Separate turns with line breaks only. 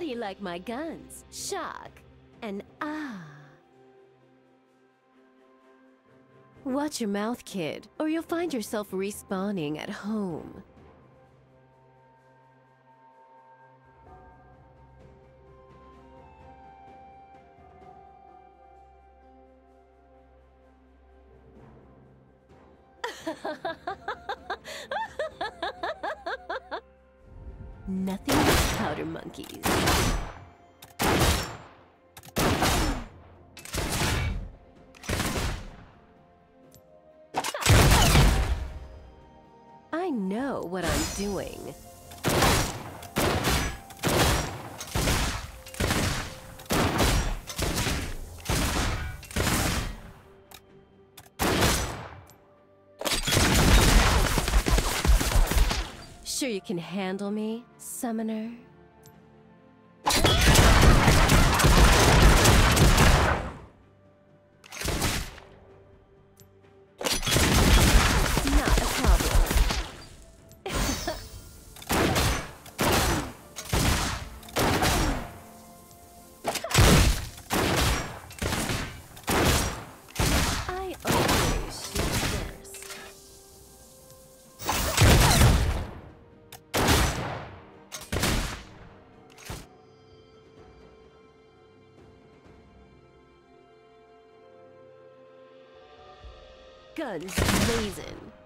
Do you like my guns? Shock and ah. Watch your mouth, kid, or you'll find yourself respawning at home. Nothing but powder monkeys. I know what I'm doing. Sure you can handle me, summoner? Guns blazing.